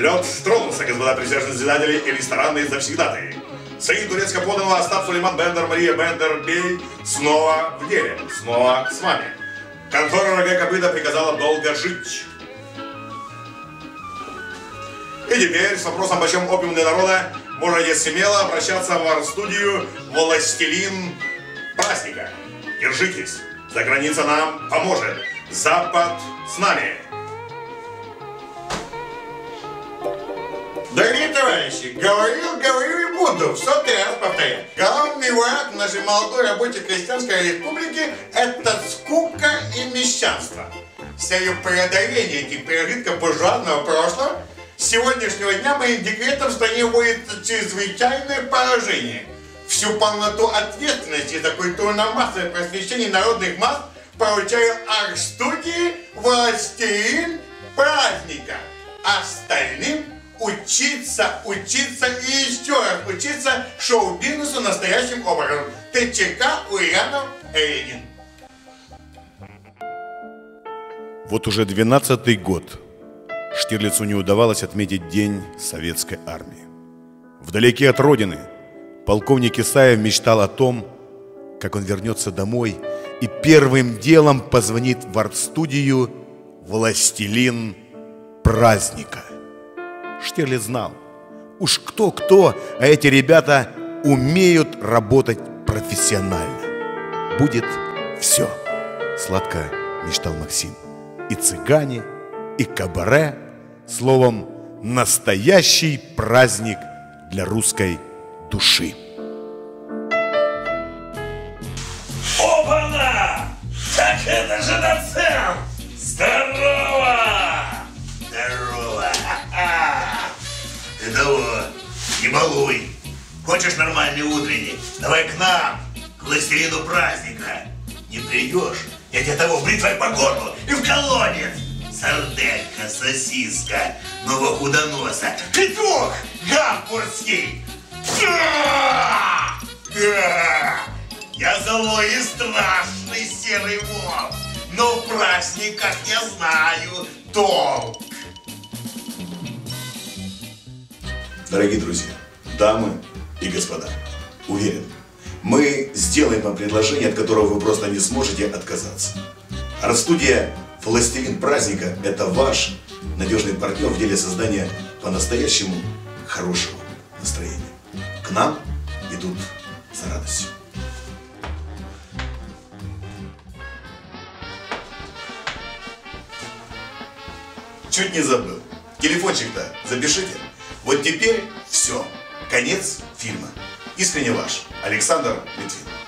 Лед тронулся, господа присяжные заседатели и ресторанные завсегдатые. Сын турецко поданного Остап Сулейман Бендер, Мария Бендер, Бей снова в деле, снова с вами. Контора Рога Копыта приказала долго жить. И теперь с вопросом, почем опиум для народа, можете смело обращаться в арт-студию «Властелин праздника». Держитесь, за граница нам поможет. Запад с нами. Товарищи, говорил, говорю и буду, в сотый раз повторять. Главный враг нашей молодой рабочей крестьянской республики – это скука и мещанство. С целью преодоления этих пережитков буржуазного прошлого с сегодняшнего дня моим декретом в стране вводится чрезвычайное поражение. Всю полноту ответственности за культурно-массовое просвещение народных масс поручаю арт-студии «Властелин праздника». Остальным учиться, учиться и еще раз учиться шоу-бизнесу настоящим образом. ТЧК Ульянов Эльгин. Вот уже 12-й год Штирлицу не удавалось отметить День Советской Армии. Вдалеке от родины полковник Исаев мечтал о том, как он вернется домой и первым делом позвонит в арт-студию «Властелин праздника». Штирлиц знал, уж кто-кто, а эти ребята умеют работать профессионально. Будет все, сладко мечтал Максим. И цыгане, и кабаре, словом, настоящий праздник для русской души. Опа-на! Так это же доцент! Балуй. Хочешь нормальный утренний? Давай к нам, к властелину праздника. Не придешь, я тебе того бритвой по горлу и в колодец. Сарделька, сосиска, новохудоноса, петух гамбургский. Я злой и страшный серый волк, но в праздниках я знаю толк. Дорогие друзья, дамы и господа, уверен, мы сделаем вам предложение, от которого вы просто не сможете отказаться. Арт-студия «Властелин праздника» – это ваш надежный партнер в деле создания по-настоящему хорошего настроения. К нам идут за радостью. Чуть не забыл. Телефончик-то запишите. Вот теперь все. Конец фильма. Искренне ваш. Александр Литвин.